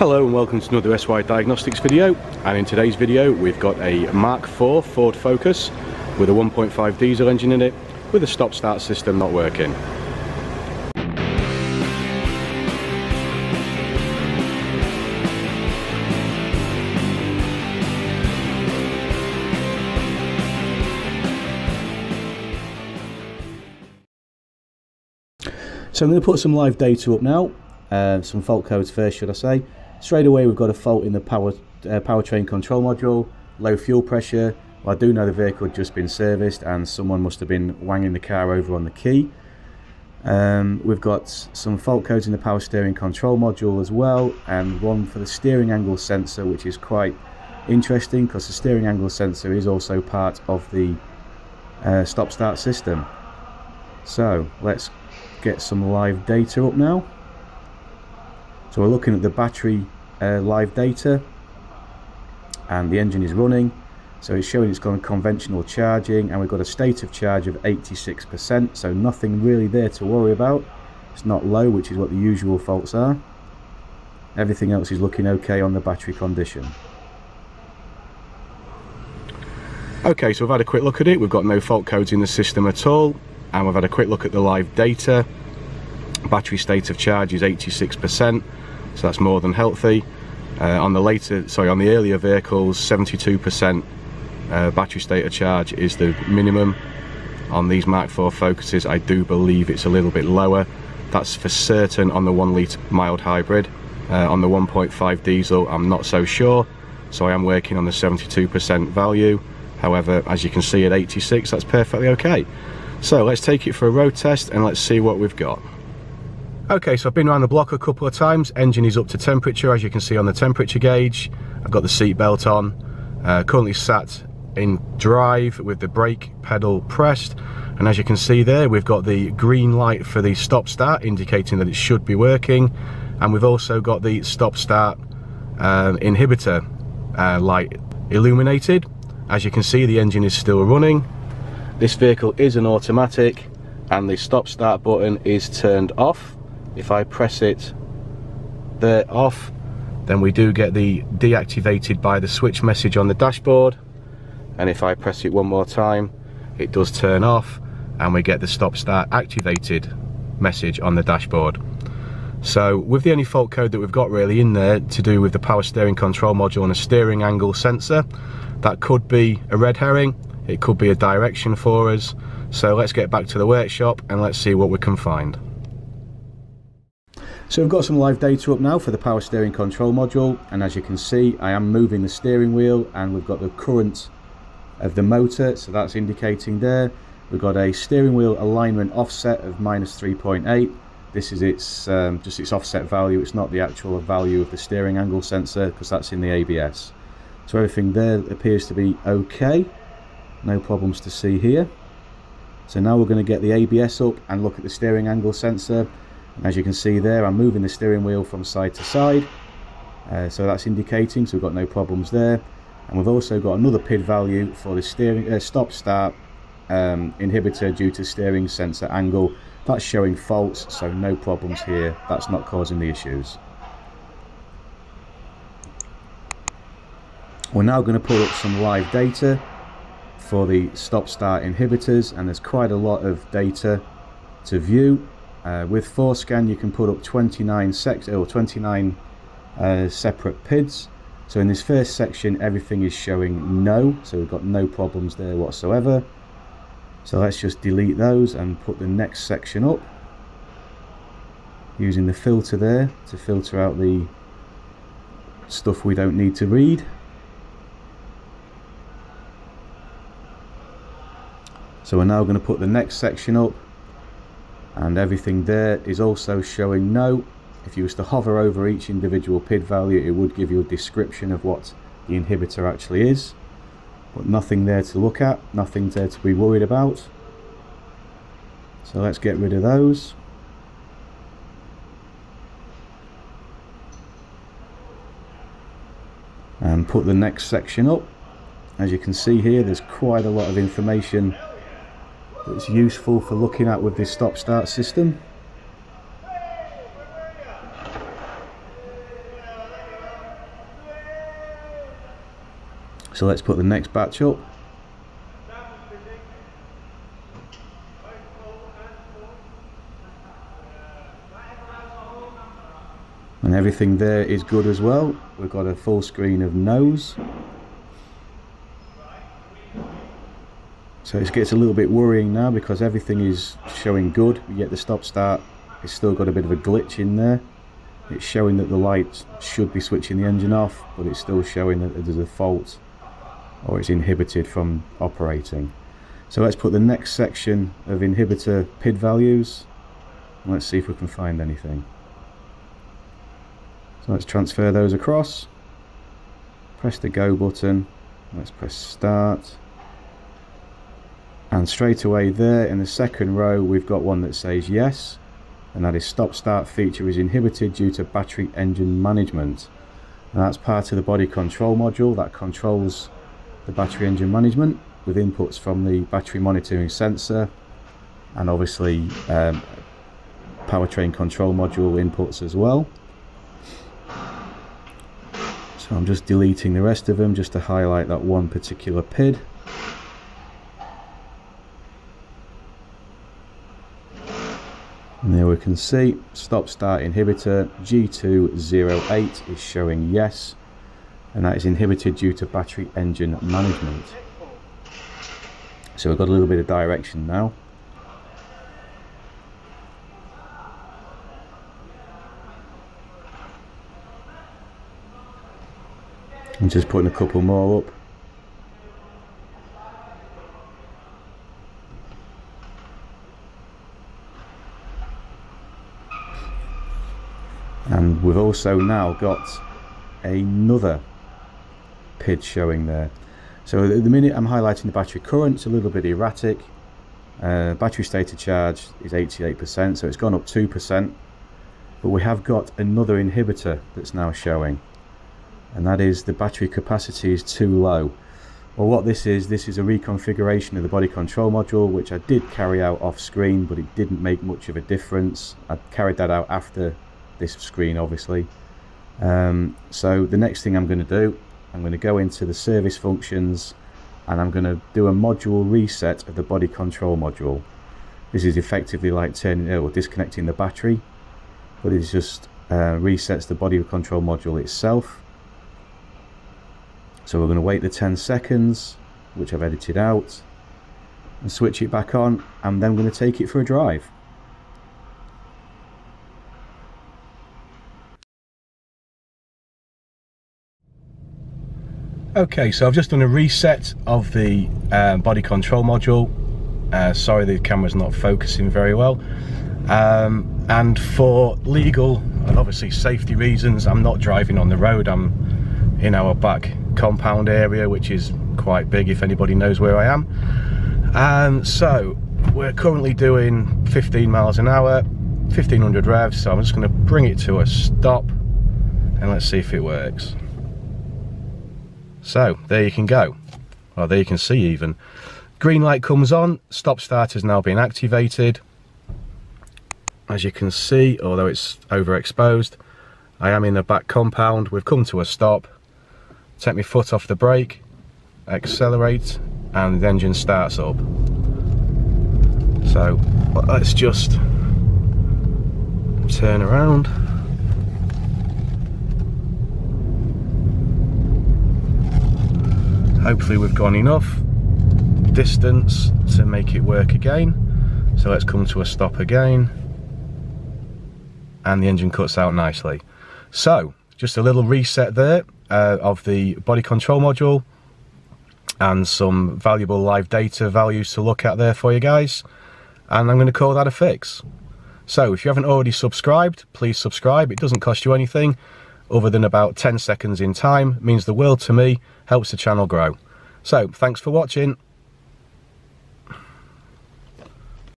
Hello and welcome to another SY Diagnostics video and in today's video we've got a Mark IV Ford Focus with a 1.5 diesel engine in it with a stop start system not working. So I'm going to put some live data up now, uh, some fault codes first should I say. Straight away we've got a fault in the power uh, powertrain control module, low fuel pressure. Well, I do know the vehicle had just been serviced and someone must have been wanging the car over on the key. Um, we've got some fault codes in the power steering control module as well and one for the steering angle sensor which is quite interesting because the steering angle sensor is also part of the uh, stop start system. So let's get some live data up now. So we're looking at the battery uh, live data and the engine is running. So it's showing it's gone conventional charging and we've got a state of charge of 86%. So nothing really there to worry about. It's not low, which is what the usual faults are. Everything else is looking okay on the battery condition. Okay, so we've had a quick look at it. We've got no fault codes in the system at all and we've had a quick look at the live data battery state of charge is 86% so that's more than healthy. Uh, on the later sorry on the earlier vehicles 72% uh, battery state of charge is the minimum. On these Mark IV Focuses I do believe it's a little bit lower. That's for certain on the one litre mild hybrid. Uh, on the 1.5 diesel I'm not so sure. So I am working on the 72% value. However as you can see at 86 that's perfectly okay. So let's take it for a road test and let's see what we've got. Okay, so I've been around the block a couple of times. Engine is up to temperature, as you can see on the temperature gauge. I've got the seat belt on. Uh, currently sat in drive with the brake pedal pressed. And as you can see there, we've got the green light for the stop start, indicating that it should be working. And we've also got the stop start uh, inhibitor uh, light illuminated. As you can see, the engine is still running. This vehicle is an automatic and the stop start button is turned off. If I press it there off, then we do get the deactivated by the switch message on the dashboard. And if I press it one more time, it does turn off and we get the stop start activated message on the dashboard. So with the only fault code that we've got really in there to do with the power steering control module and a steering angle sensor, that could be a red herring it could be a direction for us. So let's get back to the workshop and let's see what we can find. So we've got some live data up now for the power steering control module and as you can see I am moving the steering wheel and we've got the current of the motor so that's indicating there. We've got a steering wheel alignment offset of minus 3.8 this is its um, just its offset value. It's not the actual value of the steering angle sensor because that's in the ABS so everything there appears to be okay. No problems to see here. So now we're going to get the ABS up and look at the steering angle sensor and as you can see there I'm moving the steering wheel from side to side uh, so that's indicating so we've got no problems there. And we've also got another PID value for the steering uh, stop start um, inhibitor due to steering sensor angle. That's showing faults so no problems here. That's not causing the issues. We're now going to pull up some live data for the stop start inhibitors and there's quite a lot of data to view uh, with Forscan you can put up 29 sec or 29 uh, separate PIDs. So in this first section everything is showing no so we've got no problems there whatsoever. So let's just delete those and put the next section up. Using the filter there to filter out the stuff we don't need to read. So we're now going to put the next section up and everything there is also showing no. If you was to hover over each individual PID value it would give you a description of what the inhibitor actually is. But nothing there to look at, nothing there to be worried about. So let's get rid of those. And put the next section up. As you can see here there's quite a lot of information that's useful for looking at with this stop start system. So let's put the next batch up. And everything there is good as well. We've got a full screen of nose. So it gets a little bit worrying now because everything is showing good, yet the stop start it's still got a bit of a glitch in there. It's showing that the light should be switching the engine off, but it's still showing that there's a fault or it's inhibited from operating. So let's put the next section of inhibitor PID values. Let's see if we can find anything. So let's transfer those across. Press the go button. Let's press start. And straight away there in the second row we've got one that says yes. And that is stop start feature is inhibited due to battery engine management. And that's part of the body control module that controls the battery engine management with inputs from the battery monitoring sensor and obviously um, powertrain control module inputs as well. So I'm just deleting the rest of them just to highlight that one particular PID And there we can see stop start inhibitor G208 is showing yes and that is inhibited due to battery engine management. So we've got a little bit of direction now. I'm just putting a couple more up. And we've also now got another PID showing there. So at the minute I'm highlighting the battery current. It's a little bit erratic. Uh, battery state of charge is 88% so it's gone up 2% but we have got another inhibitor that's now showing and that is the battery capacity is too low. Well what this is this is a reconfiguration of the body control module which I did carry out off screen but it didn't make much of a difference. I carried that out after this screen obviously. Um, so the next thing I'm going to do I'm going to go into the service functions and I'm going to do a module reset of the body control module. This is effectively like turning or disconnecting the battery but it just uh, resets the body control module itself. So we're going to wait the 10 seconds which I've edited out and switch it back on and then I'm going to take it for a drive Okay, so I've just done a reset of the um, body control module. Uh, sorry the camera's not focusing very well. Um, and for legal and obviously safety reasons, I'm not driving on the road. I'm in our back compound area, which is quite big if anybody knows where I am. And so we're currently doing 15 miles an hour, 1500 revs. So I'm just going to bring it to a stop and let's see if it works. So there you can go. Well, there you can see even. Green light comes on, stop start has now been activated. As you can see, although it's overexposed, I am in the back compound. We've come to a stop. Take my foot off the brake, accelerate, and the engine starts up. So let's just turn around. Hopefully we've gone enough distance to make it work again. So let's come to a stop again. And the engine cuts out nicely. So just a little reset there uh, of the body control module and some valuable live data values to look at there for you guys. And I'm going to call that a fix. So if you haven't already subscribed please subscribe. It doesn't cost you anything other than about 10 seconds in time means the world to me helps the channel grow. So thanks for watching.